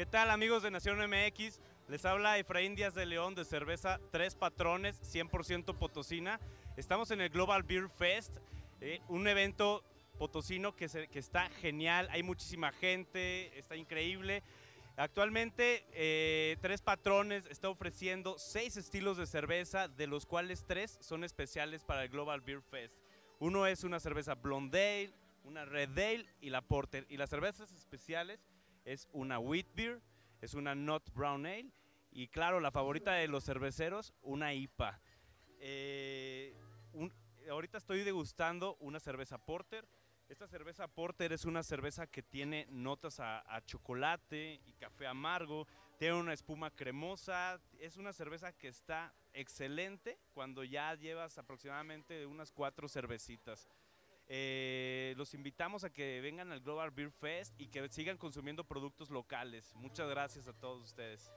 ¿Qué tal amigos de Nación MX? Les habla Efraín Díaz de León de cerveza Tres Patrones, 100% potosina. Estamos en el Global Beer Fest, eh, un evento potosino que, se- que está genial, hay muchísima gente, está increíble. Actualmente eh, Tres Patrones está ofreciendo seis estilos de cerveza, de los cuales tres son especiales para el Global Beer Fest. Uno es una cerveza Blonde Ale, una Red Ale y la Porter. Y las cervezas especiales es una Wheat Beer, es una Not Brown Ale y claro, la favorita de los cerveceros, una IPA. Eh, ahorita estoy degustando una cerveza Porter. Esta cerveza Porter es una cerveza que tiene notas a, a chocolate y café amargo, tiene una espuma cremosa, es una cerveza que está excelente cuando ya llevas aproximadamente unas cuatro cervecitas. Eh, los invitamos a que vengan al Global Beer Fest y que sigan consumiendo productos locales. Muchas gracias a todos ustedes.